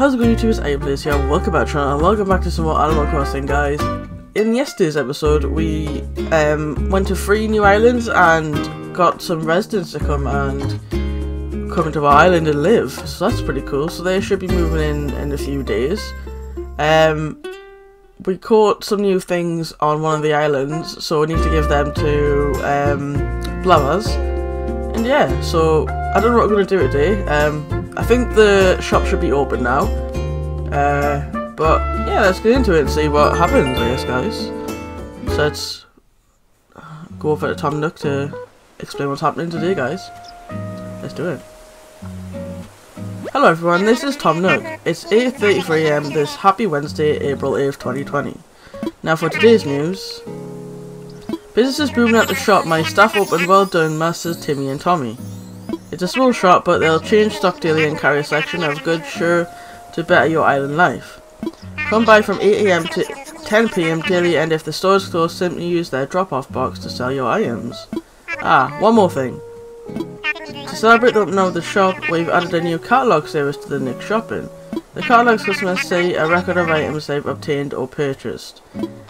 How's it going YouTubers? I am Blaze here, welcome back to channel and welcome back to some more Animal Crossing guys. In yesterday's episode we um, went to three new islands and got some residents to come and come into our island and live. So that's pretty cool. So they should be moving in in a few days. Um, we caught some new things on one of the islands so we need to give them to um, Blathers. And yeah, so I don't know what we're going to do today. Um, I think the shop should be open now. Uh, but yeah, let's get into it and see what happens, I guess, guys. So let's go over to Tom Nook to explain what's happening today, guys. Let's do it. Hello everyone, this is Tom Nook. It's 8.33am this happy Wednesday, April 8th, 2020. Now for today's news. Business is booming at the shop, my staff open well done, Masters Timmy and Tommy. It's a small shop, but they'll change stock daily and carry a selection of goods sure to better your island life. Come by from 8am to 10pm daily, and if the store is closed, simply use their drop-off box to sell your items. Ah, one more thing. To celebrate the opening of the shop, we've added a new catalogue service to the Nook Shopping. The catalogue's customers see a record of items they've obtained or purchased.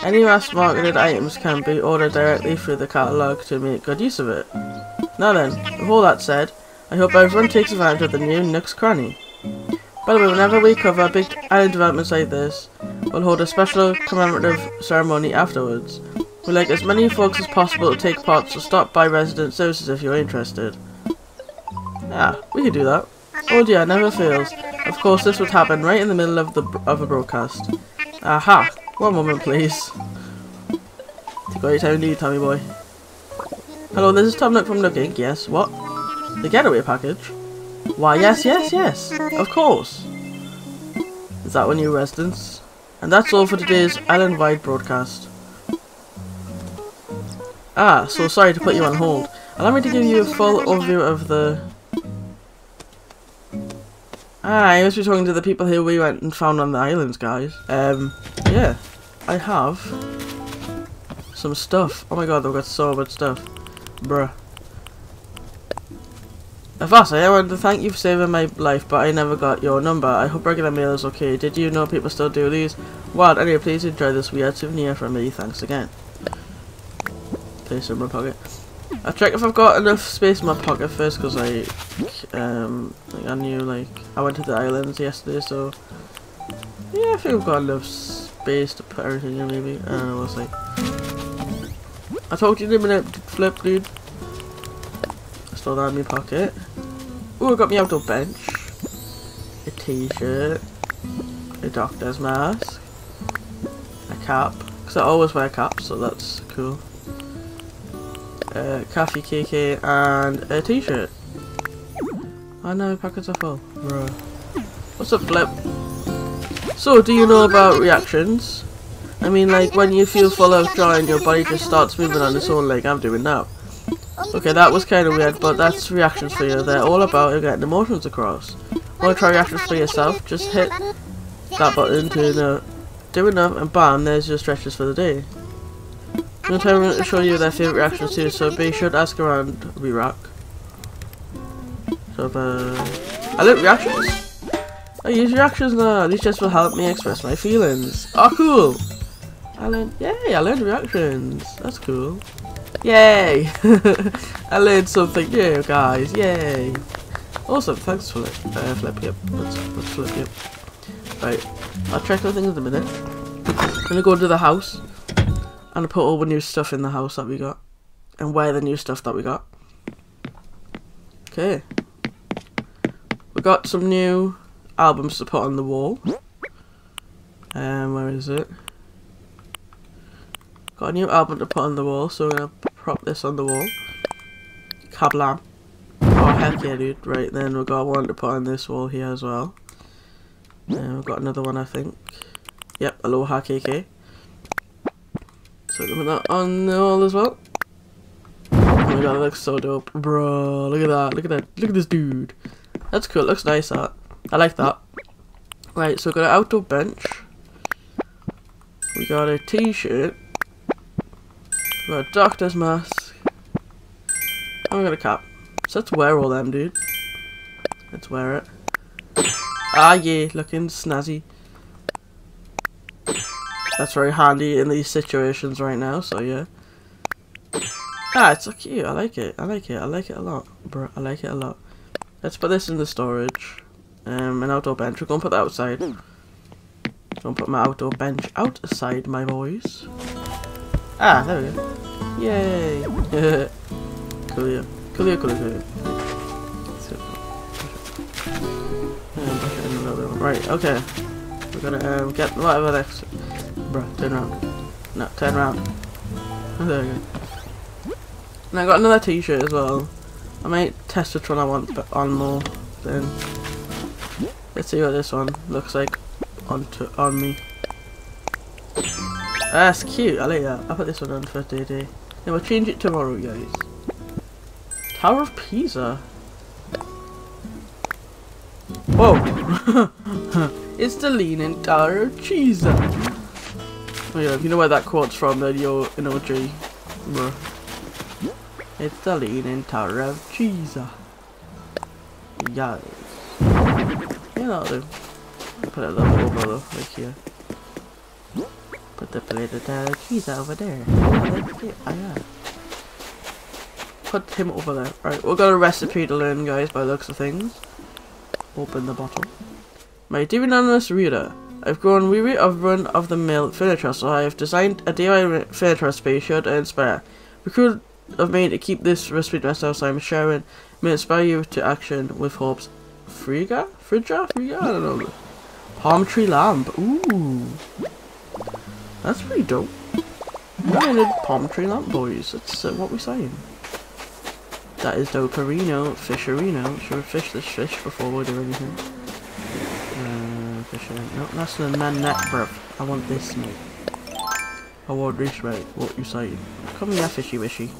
Any mass marketed items can be ordered directly through the catalogue to make good use of it. Now then, with all that said, I hope everyone takes advantage of the new Nook's Cranny. By the way, whenever we cover big island developments like this, we'll hold a special commemorative ceremony afterwards. We'd like as many folks as possible to take part, so stop by resident services if you're interested. Yeah, we could do that. Oh dear, never fails. Of course, this would happen right in the middle of the of a broadcast. Aha! One moment, please. Take all your time indeed, Tommy boy. Hello, this is Tom Nook from Nook Inc. Yes, what? The getaway package? Why, yes, yes, yes. Of course. Is that one new residents? And that's all for today's island-wide broadcast. Ah, so sorry to put you on hold. Allow me to give you a full overview of the... Ah, I must be talking to the people who we went and found on the islands, guys. Um, yeah. I have some stuff. Oh my god, they've got so much stuff. Bruh. Avasa, I want to thank you for saving my life, but I never got your number. I hope regular mail is okay. Did you know people still do these? Well, anyway, please enjoy this weird souvenir from me. Thanks again. Place in my pocket. I'll check if I've got enough space in my pocket first, because I, um, like I knew, like, I went to the islands yesterday, so, yeah, I think I've got enough space to put everything in, maybe. I don't know, we'll see. I'll talk to you in a minute, Flip, dude. Still that in my pocket. Oh, I got me outdoor bench. A t-shirt. A doctor's mask. A cap. Because I always wear caps, so that's cool. Uh, Café KK and a t-shirt. I know, pockets are full. Bro. What's up, Flip? So, do you know about reactions? I mean, like, when you feel full of joy and your body just starts moving on its own like I'm doing now. Okay, that was kind of weird, but that's reactions for you. They're all about getting emotions across. Want to try reactions for yourself? Just hit that button to know, do enough, and bam, there's your stretches for the day. I'm going to show you their favourite reactions too, so be sure to ask around We Rock. So, uh, I learned reactions? I use reactions now. These just will help me express my feelings. Oh, cool! I learned, yay, I learned reactions. That's cool. Yay! I learned something new, guys. Yay! Awesome. Thanks, Flip. Uh, flip. Yep. Let's let's flip. Yep. Right. I'll check everything in a minute. I'm gonna go into the house and put all the new stuff in the house that we got and wear the new stuff that we got. Okay. We got some new albums to put on the wall. Um, where is it? Got a new album to put on the wall, so we're gonna prop this on the wall. Kablam. Oh heck yeah dude. Right then we've got one to put on this wall here as well. And we've got another one I think. Yep, Aloha KK. So we put that on the wall as well. Oh my god, that looks so dope. Bro, look at that. Look at that. Look at this dude. That's cool. It looks nice that. I like that. Right, so we got an outdoor bench. We got a t-shirt. Got a doctor's mask. I'm gonna cap. So let's wear all them, dude. Let's wear it. Ah, yeah, looking snazzy. That's very handy in these situations right now, so yeah. Ah, it's so cute. I like it. I like it. I like it a lot, bro. I like it a lot. Let's put this in the storage. Um, an outdoor bench. We're to put that outside. Don't put my outdoor bench outside, my boys. Ah, there we go. Yay! cool, cool, cool, cool. Right, okay. We're gonna um, get whatever next. Bruh, turn around. No, turn around. There we go. And I got another t-shirt as well. I might test which one I want on more. Then let's see what this one looks like on to on me. That's cute. I like that. I'll put this one on for day. Then we'll change it tomorrow, guys. Tower of Pisa. Whoa! it's the Leaning Tower of Pisa. Oh yeah, if you know where that quote's from, then you're an OG. Bro. It's the leaning tower of Pisa. Yes. You know, do. put a little over though, like here. Put the plate of of Pisa over there. Yeah. Put him over there. Right, we've got a recipe to learn, guys, by looks of things. Open the bottle. My dear anonymous reader, I've grown weary of run-of-the-mill furniture, so I have designed a DIY furniture recipe sure to inspire. Could have made to keep this recipe to myself, so I'm sharing may inspire you to action with hopes. Friga? Friga? Friga? I don't know. Palm tree lamp. Ooh. That's pretty dope. We palm tree lamp, boys. That's uh, what we're saying. That is doperino, fisherino. Should we fish this fish before we do anything? Uh, fishing. No, that's the man net, bruv. I want this, mate. I want this, mate. What you saying? Come here, fishy wishy.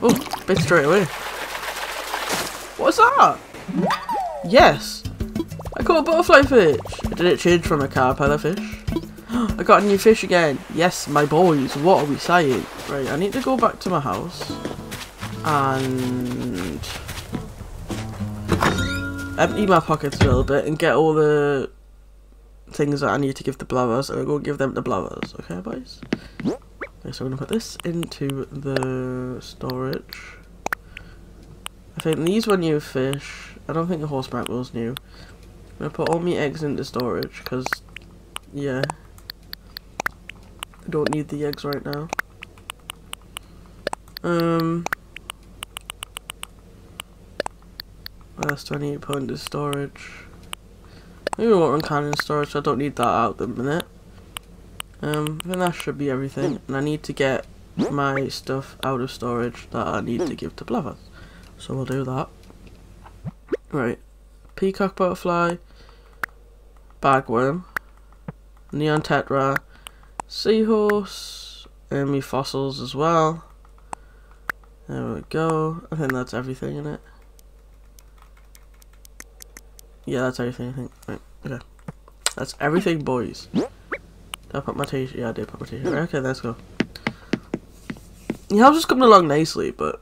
Oh, bit straight away. What's that? Yes! I caught a butterfly fish! Did it change from a carpella fish? I got a new fish again! Yes, my boys, what are we saying? Right, I need to go back to my house. And... Empty my pockets a little bit and get all the things that I need to give the Blathers. and I'll go give them the Blathers. Okay, boys? Okay, so I'm going to put this into the storage. I think these were new fish. I don't think the horseback was new. I'm going to put all my eggs into storage because, yeah. I don't need the eggs right now. Um, what else do I need to put into storage? Maybe water can in storage, so I don't need that out at the minute. Um, I think that should be everything. And I need to get my stuff out of storage that I need to give to Blathers. So we'll do that. Right. Peacock butterfly. Bagworm. Neon tetra. Seahorse. And me fossils as well. There we go. I think that's everything in it. Yeah, that's everything, I think. Right, okay. That's everything, boys. Did I put my t-shirt? Yeah, I did put my t-shirt. Mm-hmm. Okay, let's go. Yeah, I was just coming along nicely, but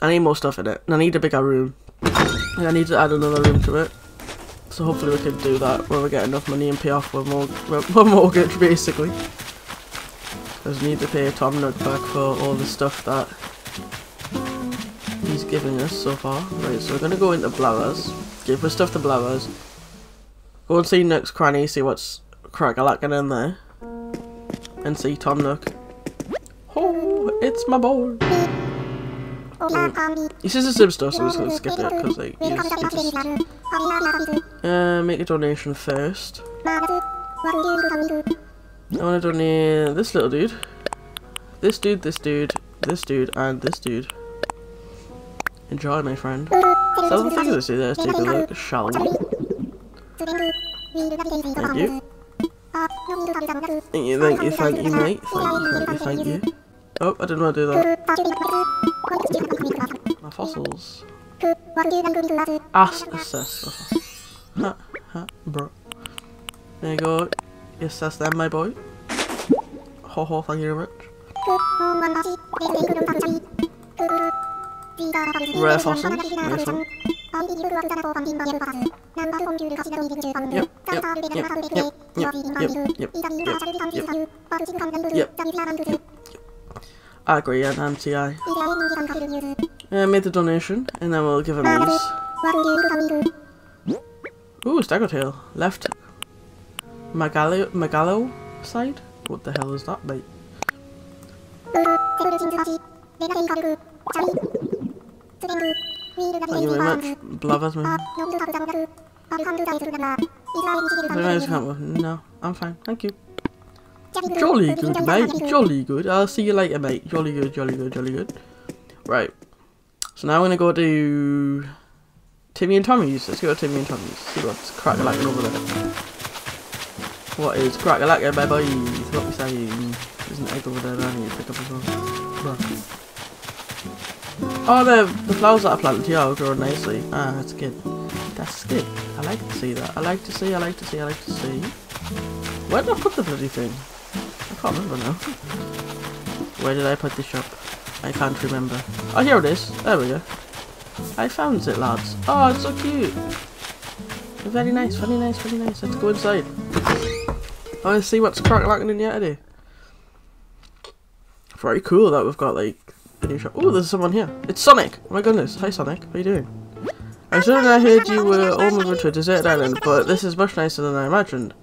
I need more stuff in it. And I need a bigger room. And I need to add another room to it. So hopefully we can do that when we get enough money and pay off our, mor mortgage, basically. Because we need to pay Tom Nook back for all the stuff that he's giving us so far. Right, so we're going to go into Blathers. Give our stuff to Blathers. Go and see Nook's cranny, see what's crack lacking in there and see Tom Nook. Oh, it's my boy. Oh. He says the same stuff, so I'm just gonna skip it because like he's just, uh, make a donation first. I want to donate this little dude, this dude, this dude, this dude, and this dude. Enjoy, my friend. So the things I see there. Let's take a look, shall we? Thank you. Thank you, thank you, thank you, mate. Thank you, thank you, thank you. Oh, I didn't want to do that. My fossils. Ass assess. Ha, ha, bro. There you go. You assess them, my boy. Ho ho, thank you very much. Rare fossils, nice one. I agree, and anti-I. Uh, made the donation, and then we'll give him these. Ooh, Stego Tail. Left. Magalo, Magalo side? What the hell is that, mate? Thank you very much. Me. No, I'm fine. Thank you. Jolly good, mate. Jolly good. I'll see you later, mate. Jolly good, jolly good, jolly good. Right. So now we're gonna go to Timmy and Tommy's. Let's go to Timmy and Tommy's. See what's crack lacking over there. What is crack lacking, baby? What we saying? There's an egg over there that I need to pick up as well. Oh, the the flowers that I planted here are growing nicely. Ah, that's good. That's good. I like to see that. I like to see. I like to see. I like to see. Where did I put the bloody thing? I can't remember now. Where did I put the shop? I can't remember. Oh, here it is. There we go. I found it, lads. Oh, it's so cute. Very nice, very nice, very nice. Let's go inside. I see what's cracking in yet today. Very cool that we've got like a new shop. Oh, there's someone here. It's Sonic. Oh my goodness. Hi, Sonic. How you doing? I should I heard you were all moving to a desert island, but this is much nicer than I imagined.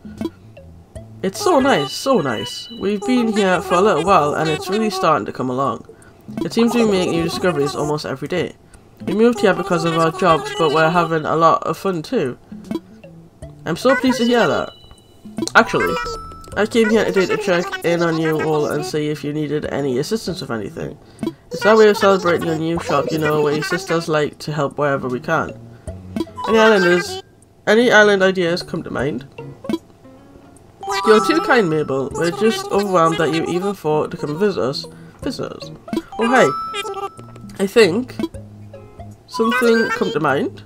It's so nice, so nice. We've been here for a little while, and it's really starting to come along. It seems we make new discoveries almost every day. We moved here because of our jobs, but we're having a lot of fun too. I'm so pleased to hear that. Actually, I came here today to check in on you all and see if you needed any assistance with anything. It's our way of celebrating your new shop, you know, we sisters like to help wherever we can. Any islanders, any island ideas come to mind? You're too kind, Mabel. We're just overwhelmed that you even thought to come visit us. Visit us. Oh, hey. I think something come to mind.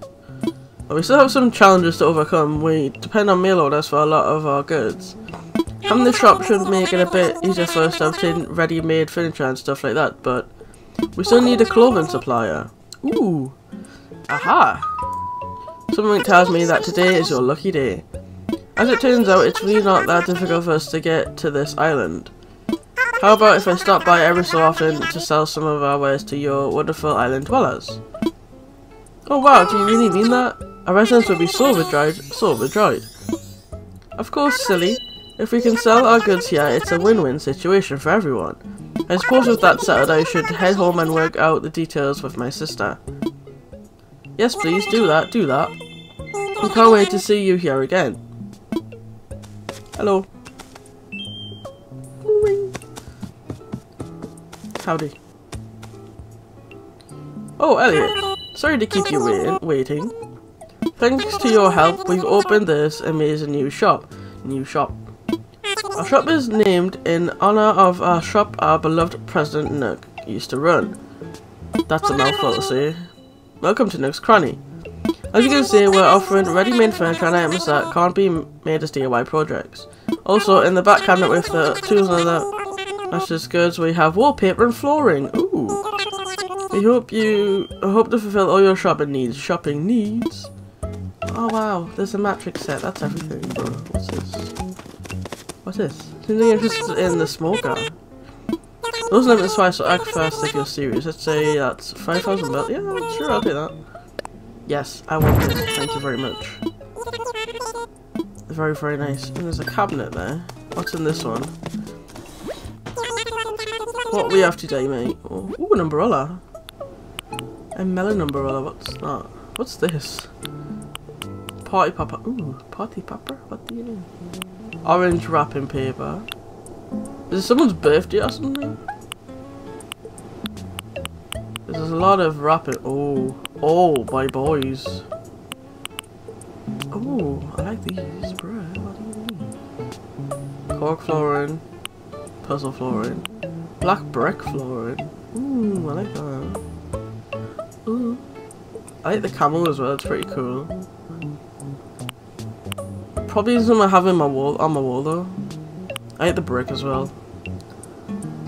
We still have some challenges to overcome. We depend on mail orders for a lot of our goods. Having the shop should make it a bit easier for us to obtain ready-made furniture and stuff like that, but we still need a clothing supplier. Ooh. Aha! Something tells me that today is your lucky day. As it turns out, it's really not that difficult for us to get to this island. How about if I stop by every so often to sell some of our wares to your wonderful island dwellers? Oh wow, do you really mean that? Our residents will be so overjoyed, so overjoyed. Of course, silly. If we can sell our goods here, it's a win-win situation for everyone. I suppose with that settled, I should head home and work out the details with my sister. Yes, please, do that, do that. I can't wait to see you here again. Hello. Howdy. Oh, Elliot. Sorry to keep you wait waiting. Thanks to your help, we've opened this amazing new shop. New shop. Our shop is named in honor of our shop our beloved President Nook used to run. That's a mouthful to say. Welcome to Nook's Cranny. As you can see, we're offering ready-made furniture and items that can't be made as DIY projects. Also, in the back cabinet with the tools and other precious goods, we have wallpaper and flooring. Ooh. We hope you hope to fulfill all your shopping needs. Shopping needs? Oh wow, there's a matrix set. That's everything. What's this? What's this? Something interested in the smoker. Those limits twice, so act fast if you're serious. Let's say that's 5,000 bells. Yeah, sure, I'll do that. Yes, I want this. Thank you very much. Very, very nice. And there's a cabinet there. What's in this one? What we have today, mate? Oh, ooh, an umbrella. A melon umbrella, what's that? What's this? Party popper. Ooh, party popper? What do you mean? Orange wrapping paper. Is it someone's birthday or something? There's a lot of wrapping. Oh, oh, my boys. Oh, I like these, bro. What do you? Cork flooring, puzzle flooring, black brick flooring. Ooh, I like that. Ooh. I like the camel as well, it's pretty cool. Probably something I have in my wall on my wall though. I like the brick as well.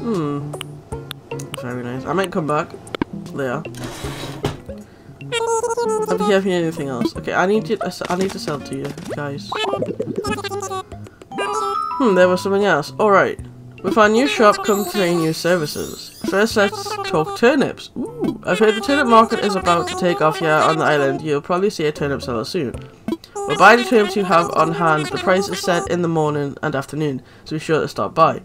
Hmm. Very nice. I might come back. There. Have you have anything else? Okay, I need you. I need to sell to you guys. Hmm, there was something else. Alright. With our new shop come three new services. First, let's talk turnips. Ooh, I've heard the turnip market is about to take off here on the island. You'll probably see a turnip seller soon. Buy the turnips you have on hand. The price is set in the morning and afternoon, so be sure to stop by.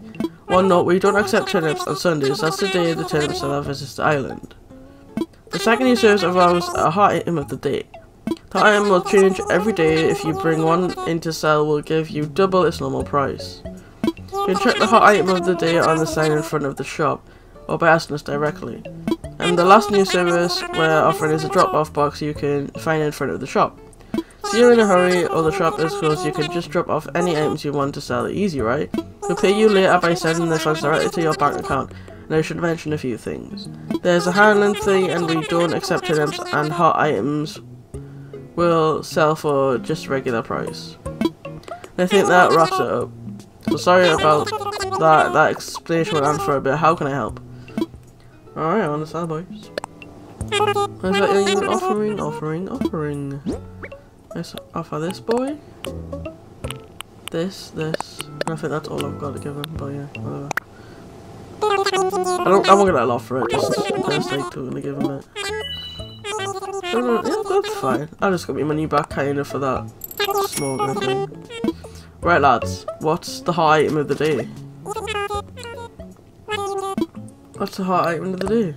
One note, we don't accept turnips on Sundays. That's the day the turnip seller visits the island. The second new service involves a hot item of the day. The item will change every day. If you bring one in to sell, we'll give you double its normal price. You can check the hot item of the day on the sign in front of the shop, or by asking us directly. And the last new service we're offering is a drop-off box you can find in front of the shop. So you're in a hurry or the shop is closed, you can just drop off any items you want to sell. Easy, right? We'll pay you later by sending the funds directly to your bank account. And I should mention a few things. There's a handling fee and we don't accept items and hot items will sell for just regular price. And I think that wraps it up. So sorry about that, that explanation went on for a bit. How can I help? Alright, I understand, boys. Offering? Offering, offering. Let's offer this boy. This, this. I think that's all I've got to give him, but yeah, whatever. I don't, I'm not offer it, just for the sake to give him it. yeah, that's fine. I just got my money back kind of for that small thing. Right lads, what's the hot item of the day? What's the hot item of the day?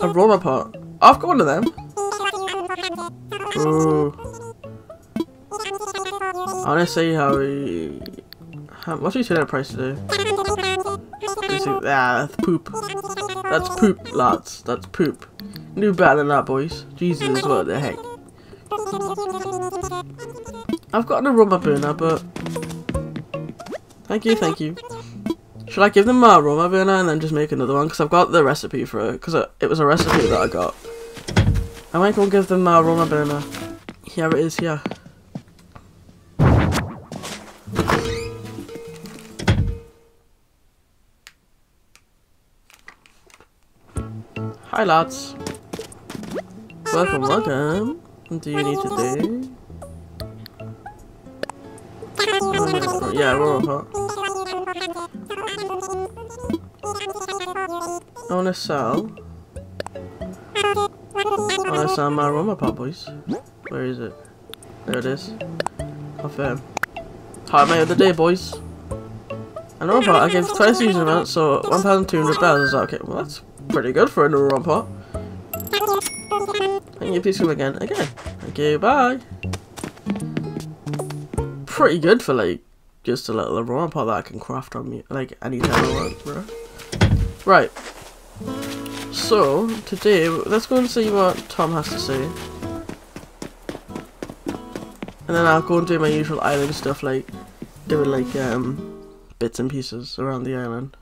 A aroma pot. I've got one of them. Ooh. I wanna see how we how, what's we that price today? Ah, that's poop. That's poop, lads. That's poop. Do better than that, boys. Jesus, what the heck. I've got an aroma burner, but... Thank you, thank you. Should I give them my aroma burner and then just make another one? Because I've got the recipe for it. Because it was a recipe that I got. I might go give them uh, my aroma burner. Here it is, here. Hi lads. Welcome, welcome. What do you need to do? Oh, yeah, we're pot. I wanna sell. I wanna sell my aroma boys. Where is it? There it is. Confirm. Hi, mate of the day, boys. An aroma I gave twice the user amount, so 1,200 bells is okay. Well, that's pretty good for a an aroma pot. Thank you, come again. Again. Thank you, bye pretty good for like just a little aroma pot that I can craft on me like anytime I want, bro. Right. So today let's go and see what Tom has to say. And then I'll go and do my usual island stuff like doing like um bits and pieces around the island.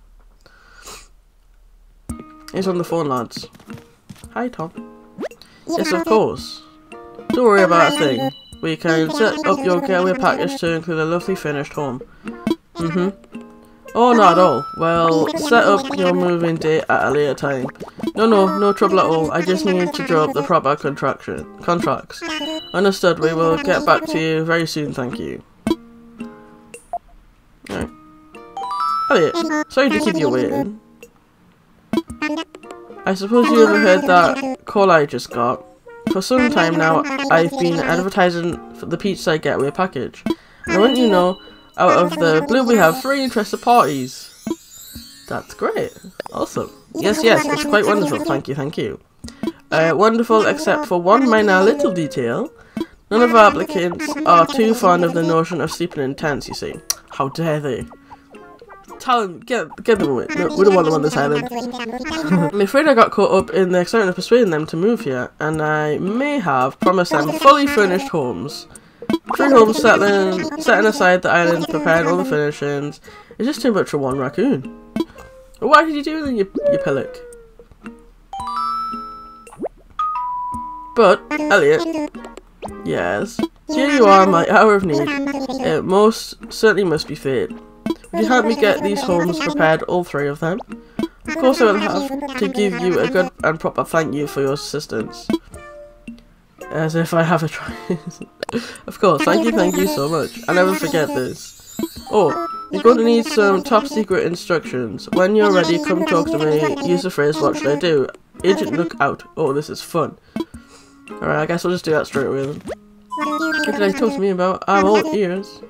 He's on the phone lads. Hi Tom. Yes of course. Don't worry about a thing. We can set up your getaway package to include a lovely finished home. Mm-hmm. Oh, not at all. Well, set up your moving date at a later time. No, no, no trouble at all. I just need to draw up the proper contraction contracts. Understood. We will get back to you very soon, thank you. Right. Elliot, sorry to keep you waiting. I suppose you overheard that call I just got. For some time now, I've been advertising for the Peachside Getaway package. And wouldn't you know, out of the blue we have three interested parties. That's great. Awesome. Yes, yes, it's quite wonderful. Thank you, thank you. Uh, wonderful, except for one minor little detail. None of our applicants are too fond of the notion of sleeping in tents, you see. How dare they? Tell them, get, get them away. No, we don't want them on this island. I'm afraid I got caught up in the excitement of persuading them to move here, and I may have promised them fully furnished homes. Three homes settling, setting aside the island, preparing all the furnishings. It's just too much for one raccoon. Why did you do then, you, you pillock? But, Elliot, yes, here you are, my hour of need. It most certainly must be fate. Would you help me get these homes prepared, all three of them? Of course I will have to give you a good and proper thank you for your assistance. As if I have a choice. of course, thank you, thank you so much. I never forget this. Oh, you're going to need some top secret instructions. When you're ready, come talk to me. Use the phrase, what should I do? Agent Nook out. Oh, this is fun. Alright, I guess I'll just do that straight away then. What did I talk to me about? I'm all ears.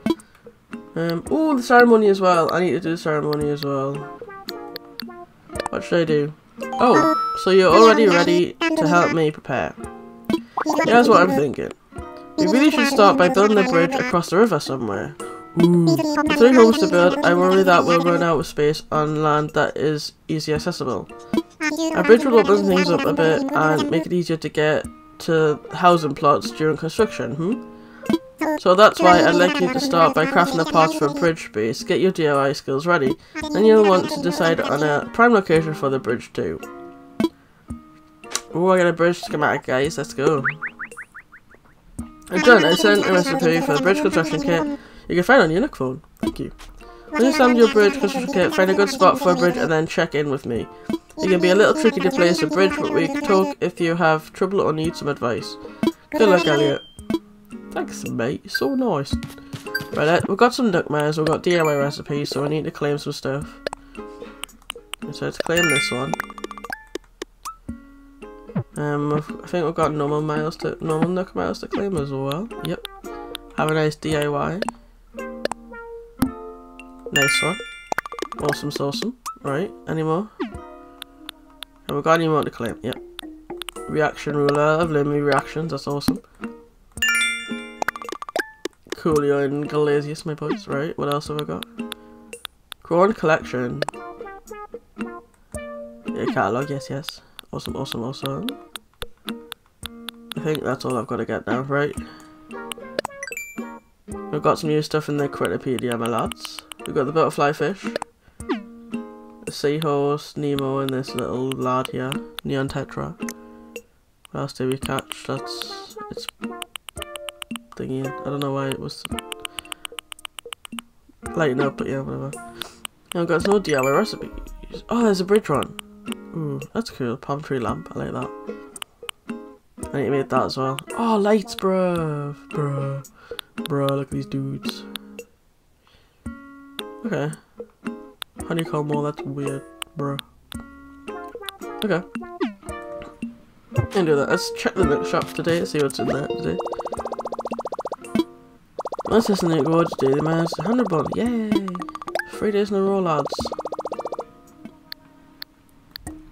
Um, oh, the ceremony as well. I need to do the ceremony as well. What should I do? Oh, so you're already ready to help me prepare. Here's what I'm thinking. We really should start by building a bridge across the river somewhere. Ooh. With three homes to build, I worry that we'll run out of space on land that is easily accessible. A bridge will open things up a bit and make it easier to get to housing plots during construction, hmm? So that's why I'd like you to start by crafting the parts for a bridge base, get your DIY skills ready, then you'll want to decide on a prime location for the bridge too. Oh, I got a bridge schematic, guys. Let's go. And done. I sent a recipe for the bridge construction kit. You can find on your phone. Thank you. When you send your bridge construction kit, find a good spot for a bridge and then check in with me. It can be a little tricky to place a bridge, but we can talk if you have trouble or need some advice. Good luck, Elliot. Thanks, mate. So nice. Right, uh, we've got some Nook Miles, we've got DIY recipes, so I need to claim some stuff. So let's claim this one. Um, I think we've got normal miles to normal nook miles to claim as well. Yep. Have a nice DIY. Nice one. Awesome, awesome. Right, any more? And we've got any more to claim. Yep. Reaction ruler. Lovely me reactions. That's awesome. Coolio and Galasius, my boys. Right, what else have I got? Corn collection. Yeah, catalog. Yes, yes. Awesome, awesome, awesome. I think that's all I've got to get now, right? We've got some new stuff in the Critterpedia, my lads. We've got the butterfly fish, the seahorse, Nemo, and this little lad here, Neon Tetra. What else did we catch? That's it's thingy. I don't know why it was lighting up, but yeah, whatever. And we've got some more DIY recipes. Oh, there's a bridge one. Ooh, that's cool. Palm tree lamp. I like that. I need to make that as well. Oh, lights, bruh. Bruh. Bruh, look at these dudes. Okay. Honeycomb wall, that's weird, bruh. Okay. Can do that. Let's check the nook shop today, see what's in there today. What's this in the gorge today? The man's 100 bond. Yay! Three days in a row, lads.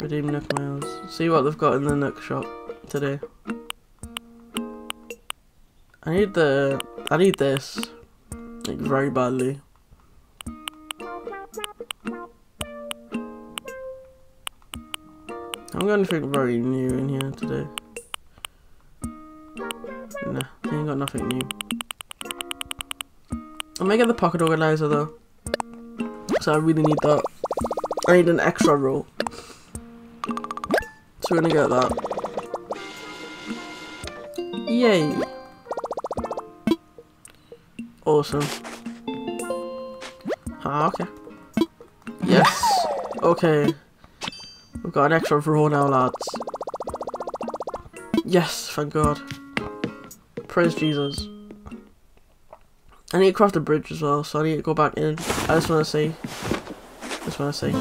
Redeem Nook Miles. See what they've got in the Nook shop today. I need the... I need this. Like, very badly. I'm going to think very new in here today. Nah, ain't got nothing new. I may get the pocket organizer though. So I really need that. I need an extra roll. So we're gonna get that. Yay! Awesome. Ah, okay. Yes! Okay. We've got an extra row now, lads. Yes, thank God. Praise Jesus. I need to craft a bridge as well, so I need to go back in. I just want to see. I just want to see.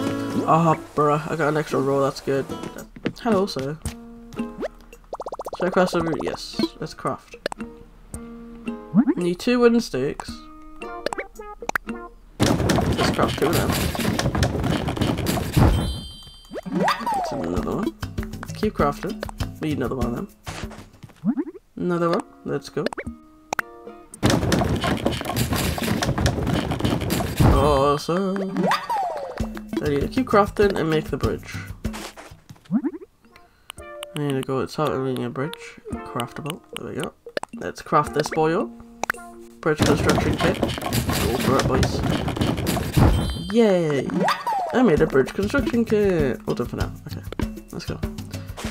Ah, oh, bruh, I got an extra row, that's good. Hello, sir. Should I craft some? Yes, let's craft. Need two wooden sticks. Let's craft two now. That's another one. Let's keep crafting. We need another one of them. Another one. Let's go. Awesome. I need to keep crafting and make the bridge. I need to go top and a bridge. Craftable. There we go. Let's craft this boy Bridge construction kit. Go for it, boys. Yay! I made a bridge construction kit. All done for now. Okay, let's go.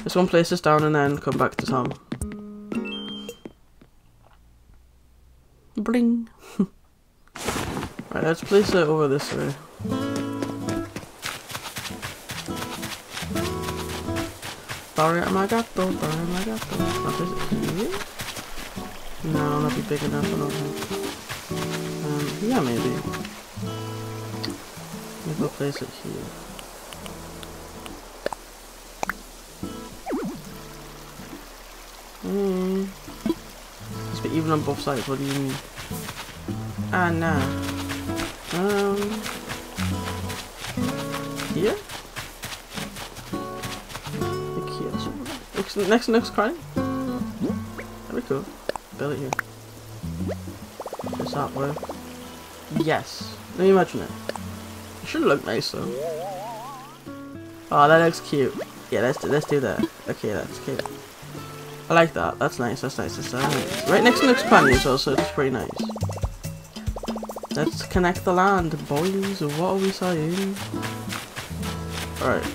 Just one place this down and then come back to Tom. Bling! right, let's place it over this way. Torre my gato, torre my gato. Now, is it? No, not be big enough, I don't. Um, yeah, maybe. Maybe we'll place it here. Hmm. Let's be even on both sides, what do you mean? Ah, nah. Um. Here? Next, next, next card. That'd be cool. Build it here. Does that work? Yes. Let me imagine it. It should look nice though. Oh, that looks cute. Yeah, let's do, let's do that. Okay, that's cute. I like that. That's nice. That's nice. That's nice. Right next to next planning is also so it's pretty nice. Let's connect the land, boys. What are we saying? Alright.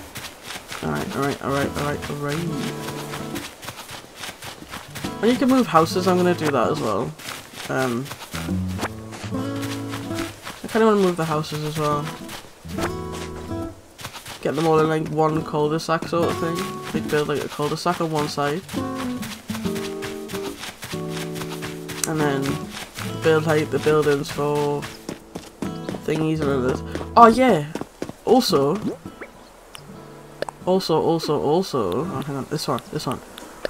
Alright, alright, alright, alright, alright. You can move houses, I'm gonna do that as well. Um, I kinda wanna move the houses as well. Get them all in like one cul-de-sac sort of thing. Like build like a cul-de-sac on one side. And then build like the buildings for thingies and others. Oh yeah! Also, also, also, also, oh, hang on, this one, this one.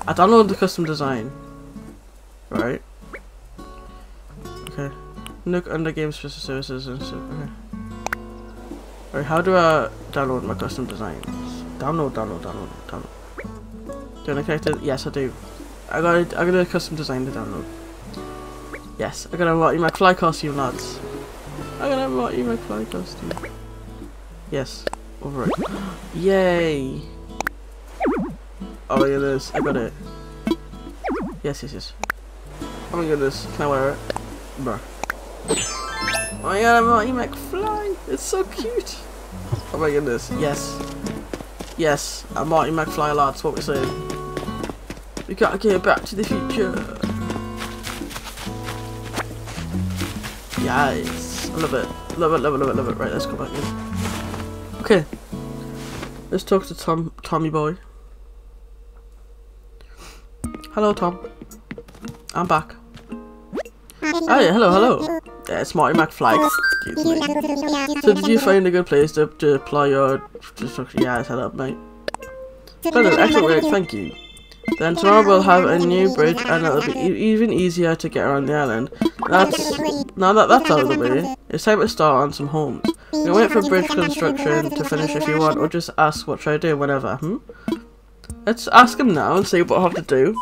I downloaded the custom design. Right? Okay. Look under game specific services and so okay. Alright, how do I download my custom designs? Download, download, download, download. Do I connect it? Yes, I do. I got I got a custom design to download. Yes, I got a what? You might fly costume, lads. I gotta what? You my fly costume. Yes, over it. Yay! Oh my this. I got it. Yes, yes, yes. Oh my goodness, can I wear it? Bruh. Oh my god, I'm Marty McFly! It's so cute! Oh my goodness, yes. Yes, I'm Marty McFly lad, that's what we're saying. We gotta get back to the future. Yes, I love it. Love it, love it, love it, love it. Right, let's go back in. Okay. Let's talk to Tom, Tommy boy. Hello, Tom. I'm back. Oh yeah, hello, hello. Yeah, it's Marty McFly. Excuse me. So did you find a good place to, to apply your destruction? Yeah, set up, mate. Splendid, excellent work, thank you. Then tomorrow we'll have a new bridge and it'll be e even easier to get around the island. That's Now that that's out of the way, it's time to start on some homes. We can wait for bridge construction to finish if you want, or just ask what should I do whenever, hmm? Let's ask him now and see what I have to do.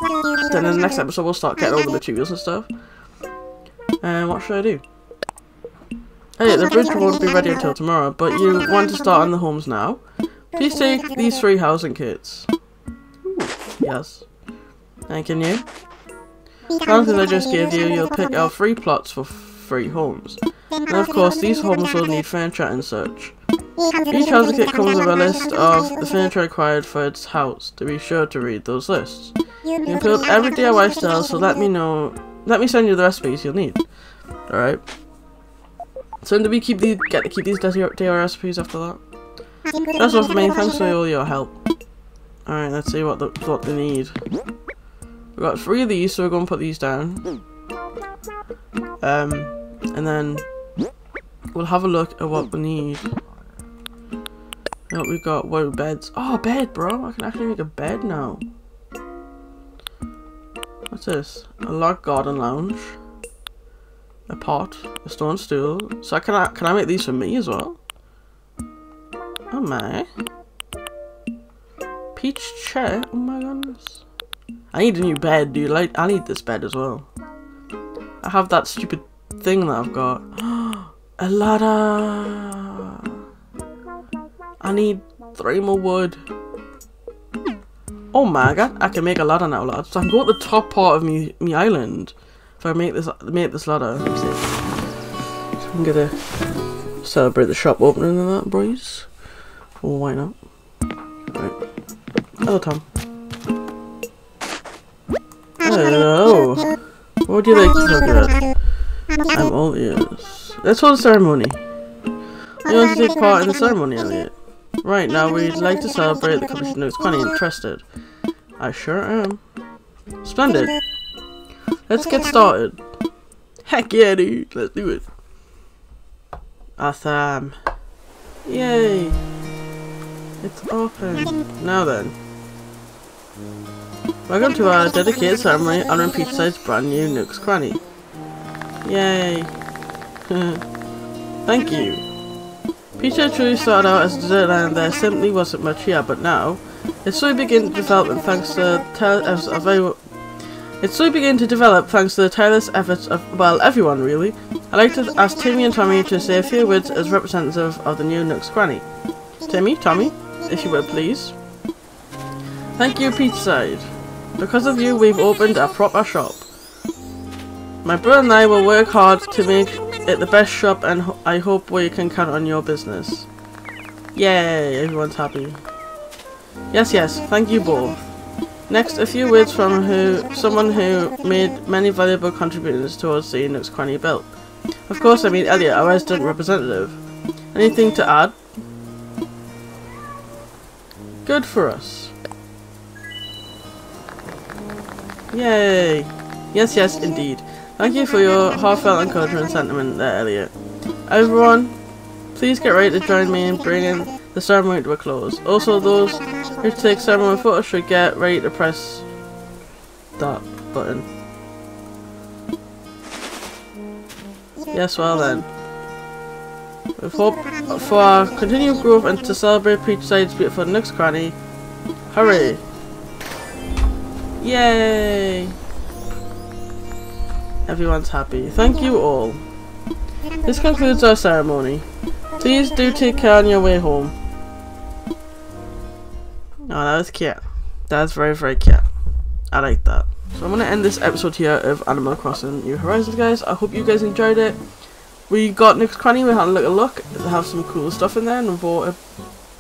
Then in the next episode we'll start getting all the materials and stuff. And what should I do? Oh, hey, the bridge won't be ready until tomorrow, but you want to start on the homes now? Please take these three housing kits. Yes. Thank you. Something I just gave you, you'll pick out three plots for three homes. And of course, these homes will need furniture and such. Each housing kit comes with a list of the furniture required for its house. To be sure to read those lists. You can build every DIY style, so let me know. Let me send you the recipes you'll need. All right. So do we keep these get to keep these DIY recipes after that? That's all for me. Thanks for all your help. All right, let's see what the, what they need. We've got three of these, so we're gonna put these down. Um, and then we'll have a look at what we need. What we got? Whoa, beds. Oh, bed, bro. I can actually make a bed now. What's this? A log garden lounge. A pot. A stone stool. So can I can I make these for me as well? Oh my. Peach chair. Oh my goodness. I need a new bed, dude. Like I need this bed as well. I have that stupid thing that I've got. a ladder. I need three more wood. Oh my god, I can make a ladder now, lads. So I can go at the top part of me me island if I make this make this ladder. So I'm gonna celebrate the shop opening and that, boys. Well, why not? Right. Hello, Tom. Hello. What would you like to about? I'm all ears. Let's hold a ceremony. You want to take part in the ceremony, Elliot? Right, now we'd like to celebrate the competition who's quite interested. I sure am. Splendid. Let's get started. Heck yeah, dude. Let's do it. Awesome. Yay. It's open. Now then. Welcome to our dedicated ceremony honoring Peachside's brand new Nook's Cranny. Yay. Thank you. Truly started out as a desert and there simply wasn't much here, but now, it's slowly beginning to develop thanks to as a very it's slowly beginning to develop thanks to the tireless efforts of, well, everyone really. I'd like to ask Timmy and Tommy to say a few words as representative of the new Nook's Cranny. Timmy, Tommy, if you would please. Thank you, Peachside. Because of you, we've opened a proper shop. My brother and I will work hard to make it the best shop and ho I hope we can count on your business. Yay, everyone's happy. Yes, yes, thank you both. Next, a few words from who someone who made many valuable contributions towards the Nook's Cranny built. Of course, I mean Elliot, our resident representative. Anything to add? Good for us. Yay! Yes, yes, indeed. Thank you for your heartfelt encouragement sentiment there, Elliot. Everyone, please get ready to join me in bringing the ceremony to a close. Also, those who take ceremony photos should get ready to press that button. Yes, well then. With hope for our continued growth and to celebrate Peachside's beautiful Nook's Cranny. Hurry! Yay! Everyone's happy. Thank you all. This concludes our ceremony. Please do take care on your way home. Oh, that was cute. That was very, very cute. I like that. So I'm going to end this episode here of Animal Crossing New Horizons, guys. I hope you guys enjoyed it. We got Nook's Cranny, we had a little look. They have some cool stuff in there and we bought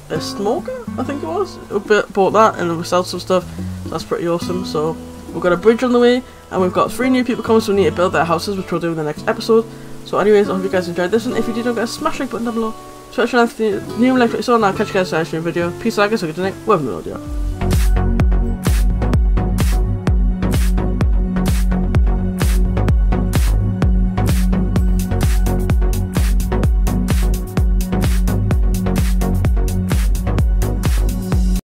a, a smoker, I think it was. We bought that and we sold some stuff. That's pretty awesome. So we've got a bridge on the way and we've got three new people coming so we need to build their houses which we'll do in the next episode. So anyways, I hope you guys enjoyed this one. If you did, don't forget to smash like button down below. Subscribe to the new like so and I'll catch you guys in the next video. Peace out guys, I'll get to the next web video.